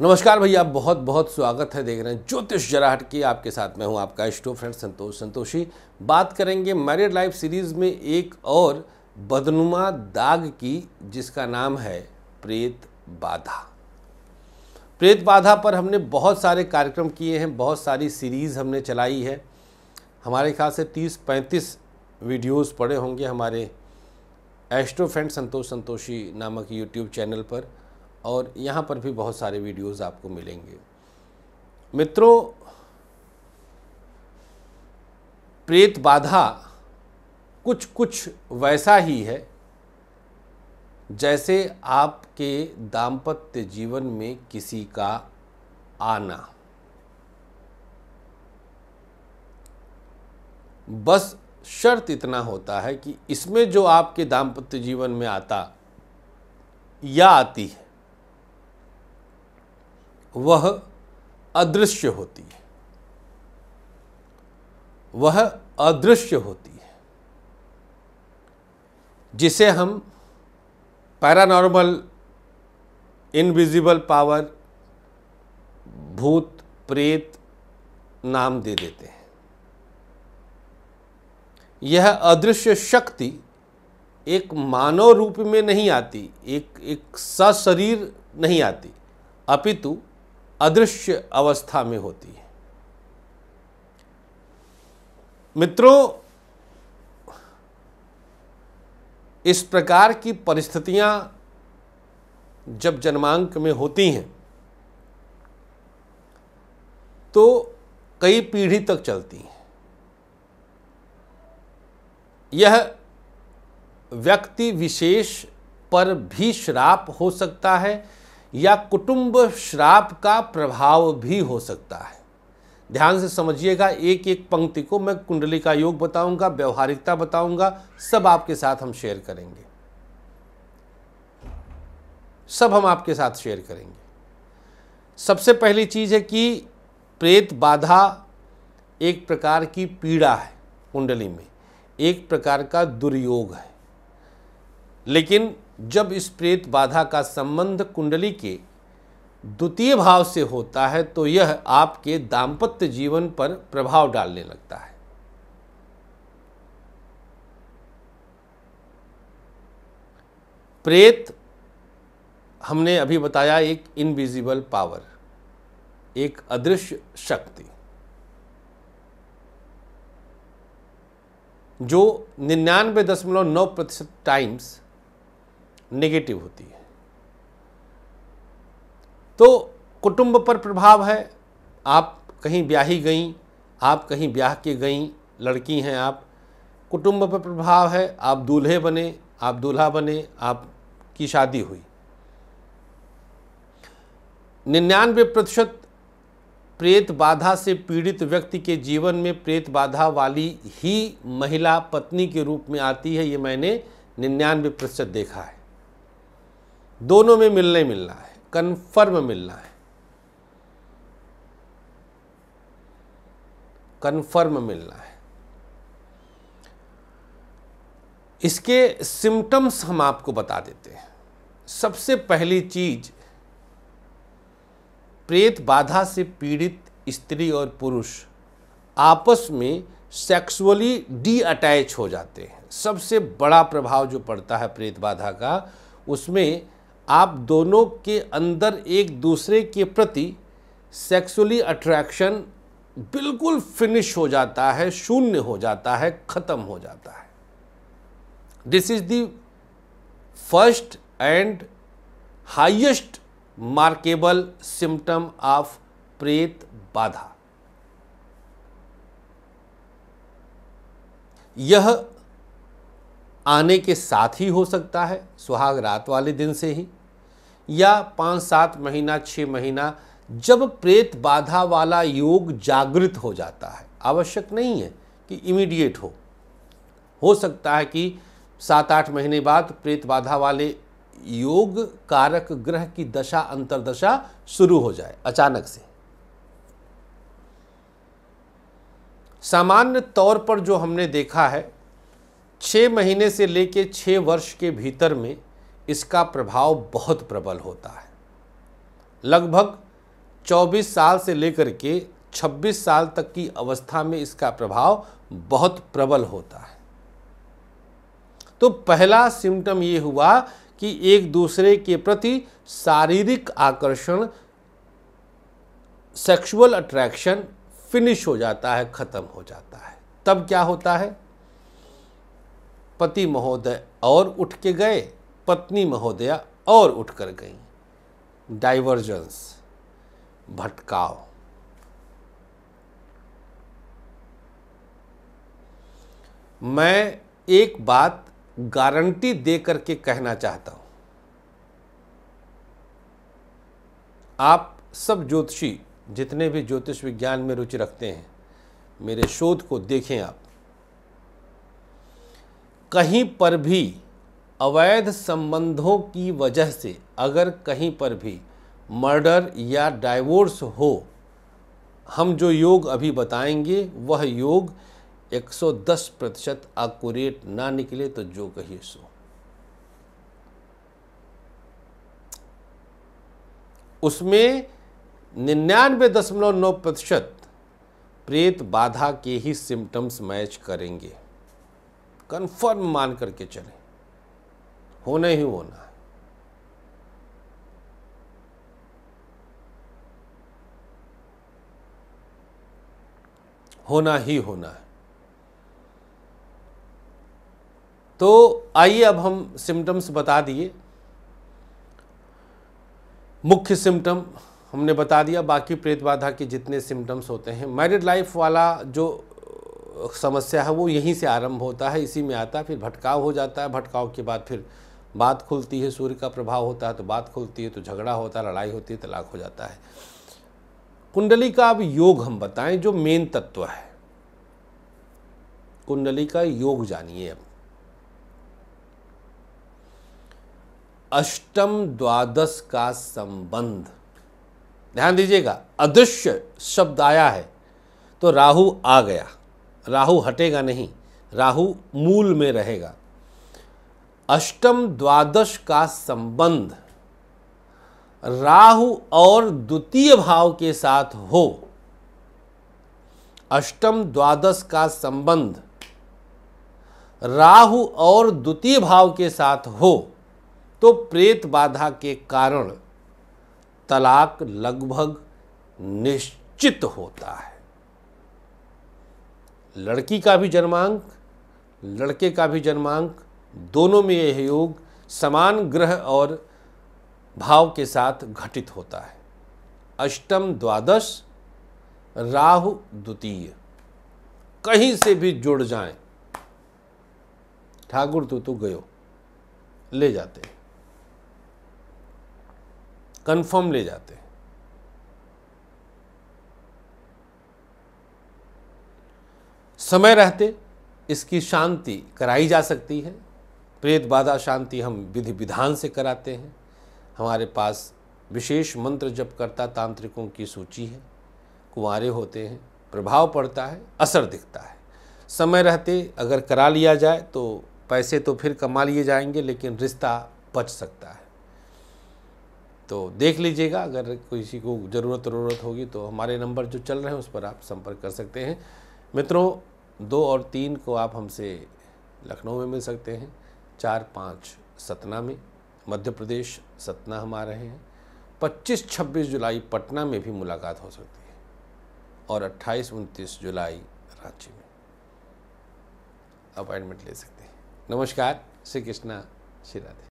नमस्कार भैया आप बहुत बहुत स्वागत है देख रहे हैं ज्योतिष जराहट की। आपके साथ मैं हूँ आपका स्टो फ्रेंड संतोष संतोषी। बात करेंगे मैरिड लाइफ सीरीज़ में एक और बदनुमा दाग की, जिसका नाम है प्रेत बाधा। प्रेत बाधा पर हमने बहुत सारे कार्यक्रम किए हैं, बहुत सारी सीरीज़ हमने चलाई है। हमारे ख्याल से 30-35 वीडियोस पड़े होंगे हमारे एस्ट्रो फ्रेंड संतोष संतोषी नामक यूट्यूब चैनल पर। और यहाँ पर भी बहुत सारे वीडियोस आपको मिलेंगे। मित्रों, प्रेत बाधा कुछ कुछ वैसा ही है, जैसे आपके दाम्पत्य जीवन में किसी का आना। बस शर्त इतना होता है कि इसमें जो आपके दाम्पत्य जीवन में आता, या आती है वह अदृश्य होती है। वह अदृश्य होती है। जिसे हम पैरानॉर्मल, इनविजिबल पावर, भूत, प्रेत नाम दे देते हैं। यह अदृश्य शक्ति एक मानव रूप में नहीं आती, एक एक सशरीर नहीं आती। अपितु अदृश्य अवस्था में होती है। मित्रों, इस प्रकार की परिस्थितियाँ जब जन्मांक में होती हैं तो कई पीढ़ी तक चलती हैं। यह व्यक्ति विशेष पर भी श्राप हो सकता है या कुटुंब श्राप का प्रभाव भी हो सकता है। ध्यान से समझिएगा एक एक पंक्ति को मैं कुंडली का योग बताऊँगा, व्यवहारिकता बताऊँगा, सब आपके साथ हम शेयर करेंगे। सब हम आपके साथ शेयर करेंगे। सबसे पहली चीज़ है कि प्रेत बाधा एक प्रकार की पीड़ा है कुंडली में, एक प्रकार का दुर्योग है। लेकिन जब इस प्रेत बाधा का संबंध कुंडली के द्वितीय भाव से होता है तो यह आपके दाम्पत्य जीवन पर प्रभाव डालने लगता है। प्रेत, हमने अभी बताया एक इनविजिबल पावर एक अदृश्य शक्ति, जो निन्यानवे दशमलव नौ प्रतिशत टाइम्स नेगेटिव होती है। तो कुटुंब पर प्रभाव है। आप कहीं ब्याही गई, आप कहीं ब्याह के गई, लड़की हैं आप। कुटुंब पर प्रभाव है, आप दूल्हे बने, आप दूल्हा बने, आपकी शादी हुई। निन्यानवे प्रतिशत प्रेत बाधा से पीड़ित व्यक्ति के जीवन में प्रेत बाधा वाली ही महिला पत्नी के रूप में आती है। ये मैंने निन्यानवे प्रतिशत देखा है। दोनों में मिलने मिलना है कन्फर्म मिलना है। कन्फर्म मिलना है। इसके सिम्टम्स हम आपको बता देते हैं। सबसे पहली चीज़, प्रेत बाधा से पीड़ित स्त्री और पुरुष आपस में सेक्सुअली डी अटैच हो जाते हैं। सबसे बड़ा प्रभाव जो पड़ता है प्रेत बाधा का, उसमें आप दोनों के अंदर एक दूसरे के प्रति सेक्सुअली अट्रैक्शन बिल्कुल फिनिश हो जाता है, शून्य हो जाता है, खत्म हो जाता है। This is the first and highest markable symptom of pret badha. यह आने के साथ ही हो सकता है, सुहाग रात वाले दिन से ही। या पाँच सात महीना छः महीना, जब प्रेत बाधा वाला योग जागृत हो जाता है, आवश्यक नहीं है कि इमीडिएट हो। हो सकता है कि सात आठ महीने बाद प्रेत बाधा वाले योग कारक ग्रह की दशा, अंतरदशा शुरू हो जाए अचानक से। सामान्य तौर पर जो हमने देखा है छः महीने से लेके छः वर्ष के भीतर में इसका प्रभाव बहुत प्रबल होता है। लगभग 24 साल से लेकर के 26 साल तक की अवस्था में इसका प्रभाव बहुत प्रबल होता है। तो पहला सिम्टम ये हुआ कि एक दूसरे के प्रति शारीरिक आकर्षण सेक्सुअल अट्रैक्शन फिनिश हो जाता है, खत्म हो जाता है। तब क्या होता है? पति महोदय और उठ के गए। पत्नी महोदया और उठ कर गई। डाइवर्जेंस भटकाव। मैं एक बात गारंटी दे करके कहना चाहता हूँ। आप सब ज्योतिषी, जितने भी ज्योतिष विज्ञान में रुचि रखते हैं, मेरे शोध को देखें आप। कहीं पर भी अवैध संबंधों की वजह से अगर कहीं पर भी मर्डर या डाइवोर्स हो, हम जो योग अभी बताएँगे, वह योग 110 प्रतिशत अकुरेट ना निकले तो जो कहिए सो। उसमें निन्यानवे दशमलव नौ प्रतिशत प्रेत बाधा के ही सिम्टम्स मैच करेंगे। कन्फर्म मान करके चले। होना ही होना। है होना ही होना। है तो आइए अब हम सिम्टम्स बता दिए। मुख्य सिम्टम हमने बता दिया, बाकी प्रेत बाधा के जितने सिम्टम्स होते हैं। मैरिड लाइफ वाला जो समस्या है, वो यहीं से आरंभ होता है, इसी में आता है, फिर भटकाव हो जाता है, भटकाव के बाद फिर बात खुलती है, सूर्य का प्रभाव होता है तो बात खुलती है तो झगड़ा होता है, लड़ाई होती है, तलाक हो जाता है। कुंडली का अब योग हम बताएँ, जो मेन तत्व है। कुंडली का योग जानिए अब। अष्टम द्वादश का संबंध। ध्यान दीजिएगा, अदृश्य शब्द आया है तो राहु आ गया। राहु हटेगा नहीं, राहु मूल में रहेगा। अष्टम द्वादश का संबंध राहु और द्वितीय भाव के साथ हो। अष्टम द्वादश का संबंध राहु और द्वितीय भाव के साथ हो तो प्रेत बाधा के कारण तलाक लगभग निश्चित होता है। लड़की का भी जन्मांक, लड़के का भी जन्मांक दोनों में यह योग समान ग्रह और भाव के साथ घटित होता है। अष्टम द्वादश, राहु द्वितीय। कहीं से भी जुड़ जाए, ठाकुर तू तो गयो, ले जाते कंफर्म ले जाते समय रहते, इसकी शांति कराई जा सकती है। प्रेत बाधा शांति हम विधि विधान से कराते हैं। हमारे पास विशेष मंत्र जप करता तांत्रिकों की सूची है। कुंवारे होते हैं, प्रभाव पड़ता है, असर दिखता है। समय रहते अगर करा लिया जाए तो पैसे तो फिर कमा लिए जाएँगे, लेकिन रिश्ता बच सकता है। तो देख लीजिएगा, अगर किसी को ज़रूरत ज़रूरत होगी तो हमारे नंबर जो चल रहे हैं उस पर आप संपर्क कर सकते हैं। मित्रों, दो और तीन को आप हमसे लखनऊ में मिल सकते हैं। चार पाँच सतना में, मध्य प्रदेश सतना हम आ रहे हैं। पच्चीस छब्बीस जुलाई पटना में भी मुलाकात हो सकती है और अट्ठाईस उनतीस जुलाई रांची में। अपॉइंटमेंट ले सकते हैं। नमस्कार, श्री कृष्णा, श्री राधे।